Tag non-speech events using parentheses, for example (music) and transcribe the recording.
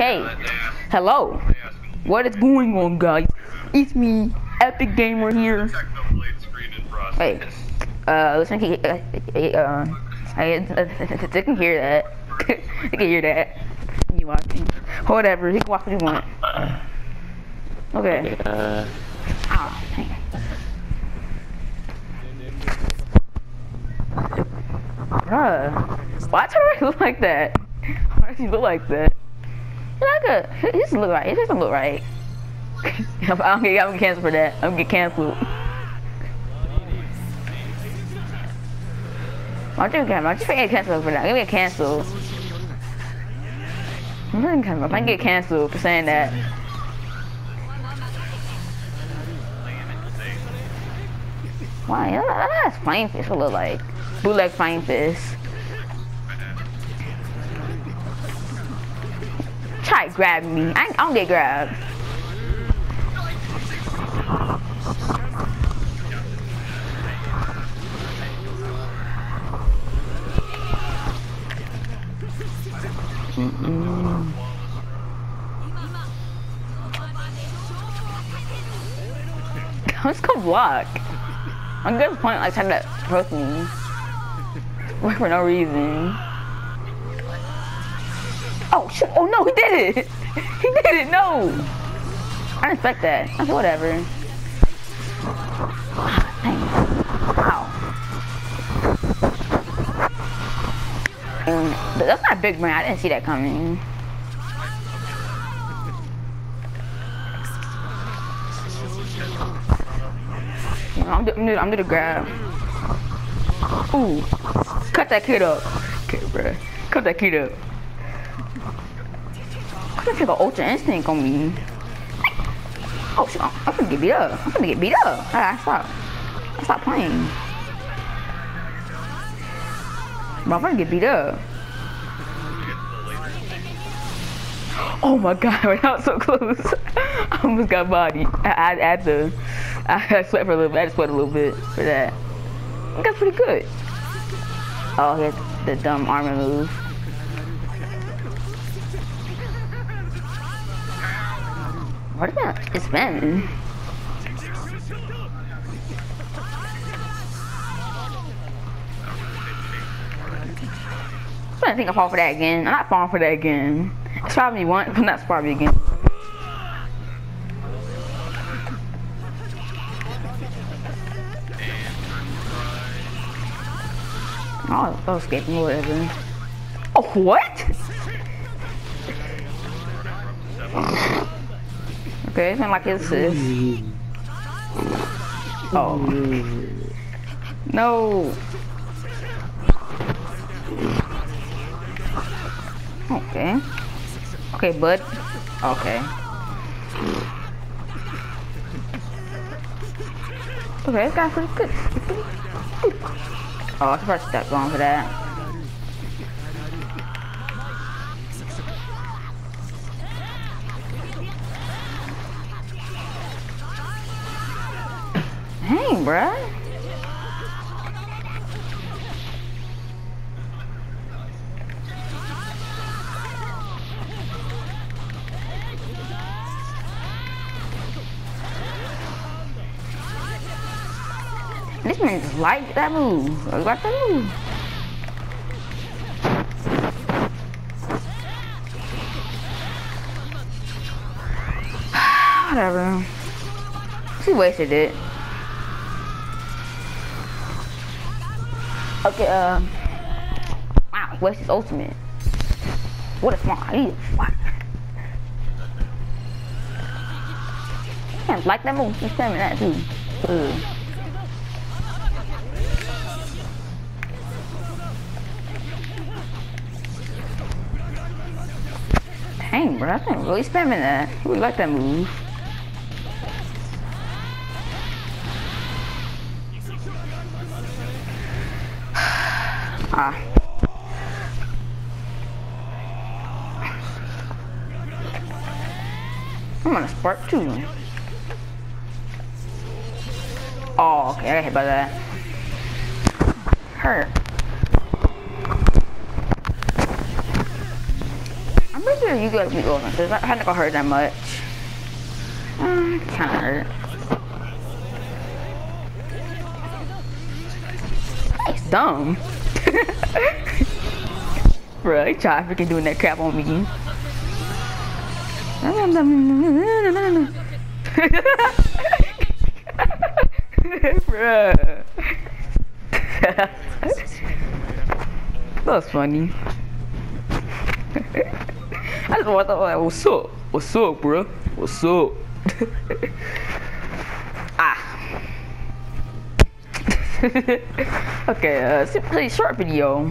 Hey, hello. What is going on, guys? It's me, Epic Gamer here. Hey, uh, listen, uh, uh, I, (laughs) uh, they can hear that. (laughs) they can hear that. You watching? Whatever. You can watch what you want. Okay. Uh, Ah, dang. Bruh, why do I look like that? Why does he look like that? A, he look right. He doesn't look right. I'm gonna get, I'm gonna cancel for that. I'm gonna get canceled. Don't you get, why don't you get canceled for that? I'm gonna get canceled. I'm gonna get- I'm gonna get canceled for saying that. Why? That- That's flame fish. It look like bootleg flame fish. Try to grab me. I, don't get grabbed. I'm just gonna block. I'm good point like trying to hook me. Wait for no reason. Oh shit! Oh no, he did it! (laughs) He did it! No! I expect that. Okay, whatever. Ah, Dang. And that's not big man. I didn't see that coming. I'm do, I'm I'm the grab. Ooh, cut that kid up. Okay, bruh. Cut that kid up. I'm gonna take an ultra instinct on me. Oh shit, I'm gonna get beat up. I'm gonna get beat up. Ah, stop. Stop playing. But I'm gonna get beat up. Oh my god, (laughs) that was so close. (laughs) I almost got bodied. I, I, I had to, I, I sweat for a little bit. I just sweat a little bit for that. That's pretty good. Oh, he has the dumb armor move. What about it's Ben? I don't think I'll fall for that again. I'm not falling for that again. It's probably once, but (laughs) not probably again. Oh, oh, escaping, whatever. Oh, what? It's not like it's this. Oh. No. Okay. Okay, bud. Okay. Okay, this guy's pretty good. Oh, I should probably stop going for that. Dang, bruh. This man just like that move. I like that move. (sighs) Whatever. She wasted it. Okay, uh. Wow, where's his ultimate? What a smart. What? Can't like that move. He's spamming that too. Ugh. Dang, bro, I think really spamming that. We like that move. I'm gonna spark too. Oh, okay, I got hit by that. Hurt. I'm Pretty sure you gotta be older, because I haven't got hurt that much. Uh, kinda hurt. Dumb. (laughs) Bro, they try freaking doing that crap on me. (laughs) (laughs) That's funny. I just want to like, what's up? What's up, bro? What's up? (laughs) okay, uh, simply short video.